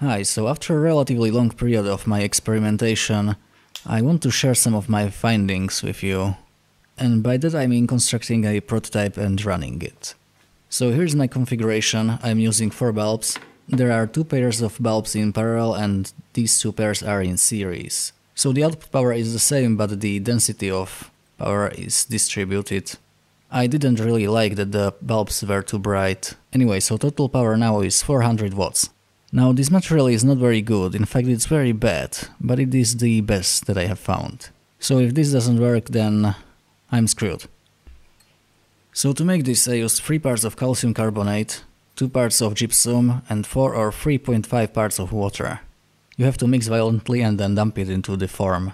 Hi, so after a relatively long period of my experimentation, I want to share some of my findings with you. And by that I mean constructing a prototype and running it. So here's my configuration, I'm using 4 bulbs. There are two pairs of bulbs in parallel and these two pairs are in series. So the output power is the same but the density of power is distributed. I didn't really like that the bulbs were too bright. Anyway, so total power now is 400 watts. Now this material is not very good, in fact it's very bad, but it is the best that I have found. So if this doesn't work then I'm screwed. So to make this I used 3 parts of calcium carbonate, 2 parts of gypsum and 4 or 3.5 parts of water. You have to mix violently and then dump it into the form.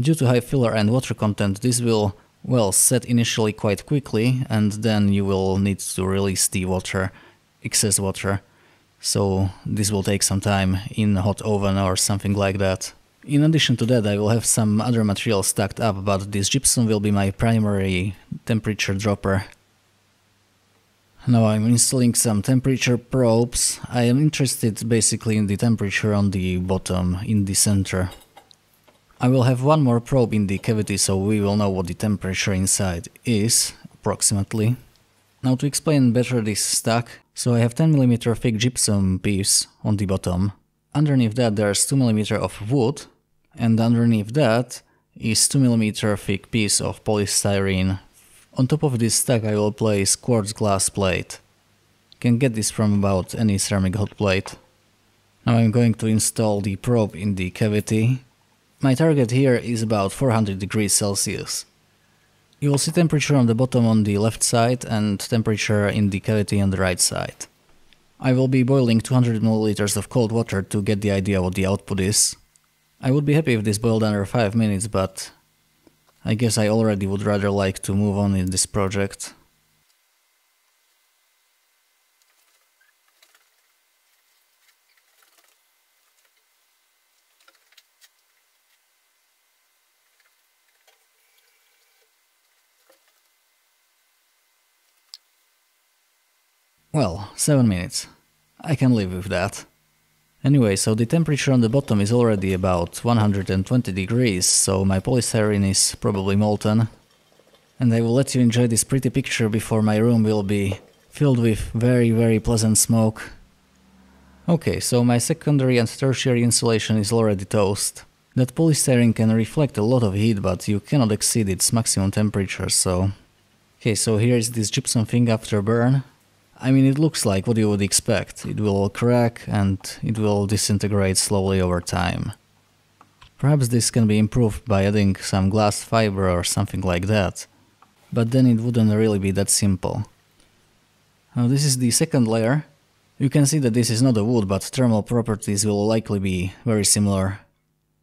Due to high filler and water content this will, well, set initially quite quickly and then you will need to release the water, excess water so this will take some time in a hot oven or something like that. In addition to that I will have some other material stacked up, but this gypsum will be my primary temperature dropper. Now I'm installing some temperature probes. I am interested basically in the temperature on the bottom, in the center. I will have one more probe in the cavity so we will know what the temperature inside is, approximately. Now to explain better this stack, so I have 10mm thick gypsum piece on the bottom. Underneath that there's 2mm of wood, and underneath that is 2mm thick piece of polystyrene. On top of this stack I will place quartz glass plate. Can get this from about any ceramic hot plate. Now I'm going to install the probe in the cavity. My target here is about 400 degrees Celsius. You will see temperature on the bottom on the left side and temperature in the cavity on the right side. I will be boiling 200 ml of cold water to get the idea what the output is. I would be happy if this boiled under 5 minutes, but I guess I already would rather like to move on in this project. Well, 7 minutes. I can live with that. Anyway, so the temperature on the bottom is already about 120 degrees, so my polystyrene is probably molten. And I will let you enjoy this pretty picture before my room will be filled with very very pleasant smoke. Okay, so my secondary and tertiary insulation is already toast. That polystyrene can reflect a lot of heat, but you cannot exceed its maximum temperature, so... Okay, so here is this gypsum thing after burn. I mean, it looks like what you would expect. It will crack and it will disintegrate slowly over time. Perhaps this can be improved by adding some glass fiber or something like that. But then it wouldn't really be that simple. Now this is the second layer. You can see that this is not a wood, but thermal properties will likely be very similar.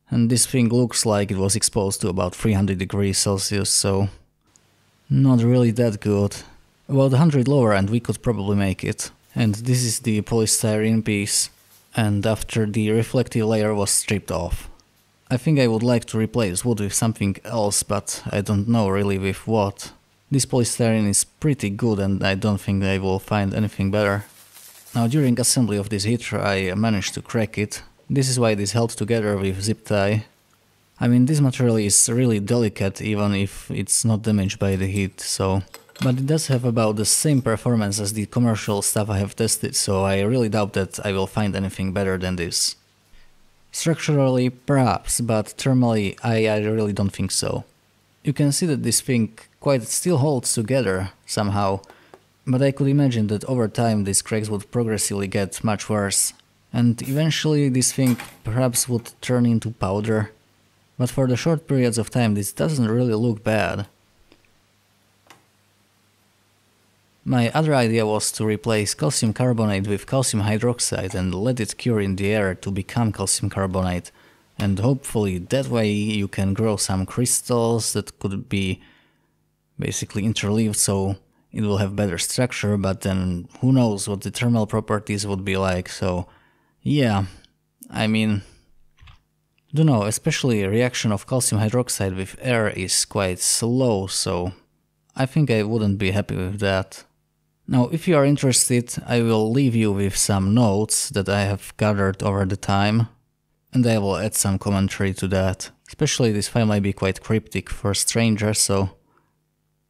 And this thing looks like it was exposed to about 300 degrees Celsius, so... Not really that good. About 100 lower and we could probably make it. And this is the polystyrene piece. And after the reflective layer was stripped off. I think I would like to replace wood with something else, but I don't know really with what. This polystyrene is pretty good and I don't think I will find anything better. Now during assembly of this heater I managed to crack it. This is why it is held together with zip tie. I mean this material is really delicate even if it's not damaged by the heat, so but it does have about the same performance as the commercial stuff I have tested, so I really doubt that I will find anything better than this. Structurally, perhaps, but thermally, I, I really don't think so. You can see that this thing quite still holds together, somehow, but I could imagine that over time these cracks would progressively get much worse, and eventually this thing perhaps would turn into powder. But for the short periods of time this doesn't really look bad. My other idea was to replace calcium carbonate with calcium hydroxide and let it cure in the air to become calcium carbonate. And hopefully that way you can grow some crystals that could be basically interleaved so it will have better structure, but then who knows what the thermal properties would be like, so yeah, I mean, don't know, especially reaction of calcium hydroxide with air is quite slow, so I think I wouldn't be happy with that. Now, if you are interested, I will leave you with some notes that I have gathered over the time, and I will add some commentary to that. Especially this file might be quite cryptic for strangers, so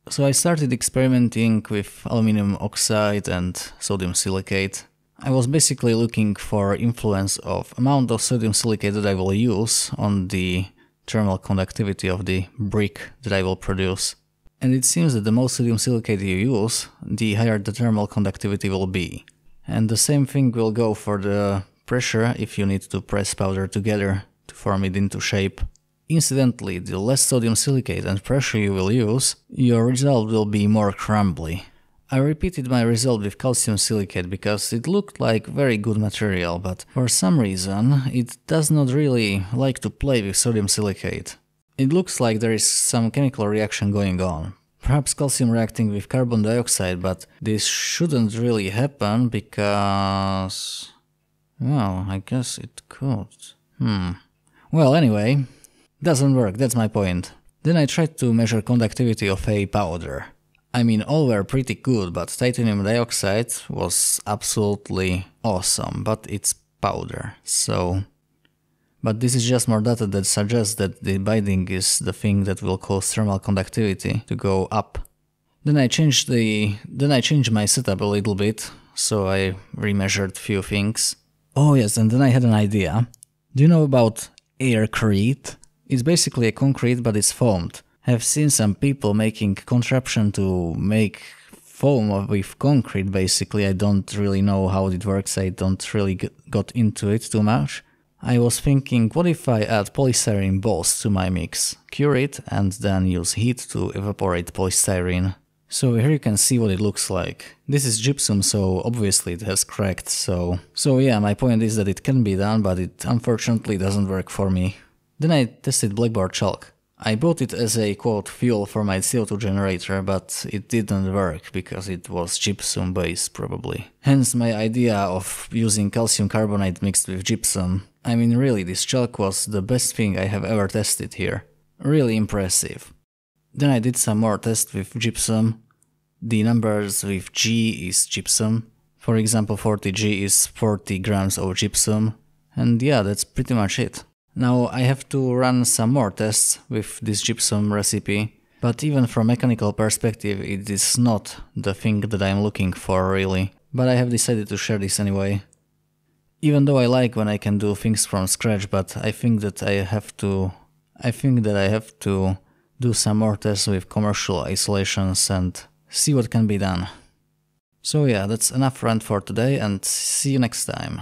so I started experimenting with aluminum oxide and sodium silicate. I was basically looking for influence of amount of sodium silicate that I will use on the thermal conductivity of the brick that I will produce. And it seems that the more sodium silicate you use, the higher the thermal conductivity will be. And the same thing will go for the pressure if you need to press powder together to form it into shape. Incidentally, the less sodium silicate and pressure you will use, your result will be more crumbly. I repeated my result with calcium silicate because it looked like very good material, but for some reason it does not really like to play with sodium silicate. It looks like there is some chemical reaction going on. Perhaps calcium reacting with carbon dioxide, but this shouldn't really happen because... Well, I guess it could. Hmm. Well, anyway, doesn't work, that's my point. Then I tried to measure conductivity of a powder. I mean, all were pretty good, but titanium dioxide was absolutely awesome, but it's powder, so but this is just more data that suggests that the binding is the thing that will cause thermal conductivity to go up. Then I changed the then I changed my setup a little bit, so I remeasured few things. Oh yes, and then I had an idea. Do you know about aircrete? It's basically a concrete but it's foamed. I've seen some people making contraption to make foam with concrete basically. I don't really know how it works. I don't really got into it too much. I was thinking, what if I add polystyrene balls to my mix, cure it, and then use heat to evaporate polystyrene. So here you can see what it looks like. This is gypsum, so obviously it has cracked, so... So yeah, my point is that it can be done, but it unfortunately doesn't work for me. Then I tested blackboard chalk. I bought it as a quote fuel for my CO2 generator, but it didn't work because it was gypsum based probably. Hence my idea of using calcium carbonate mixed with gypsum. I mean really this chalk was the best thing I have ever tested here. Really impressive. Then I did some more tests with gypsum. The numbers with G is gypsum. For example 40G is 40 grams of gypsum. And yeah, that's pretty much it. Now I have to run some more tests with this gypsum recipe, but even from mechanical perspective it is not the thing that I'm looking for really, but I have decided to share this anyway. Even though I like when I can do things from scratch, but I think that I have to I think that I have to do some more tests with commercial isolations and see what can be done. So yeah, that's enough rant for today and see you next time.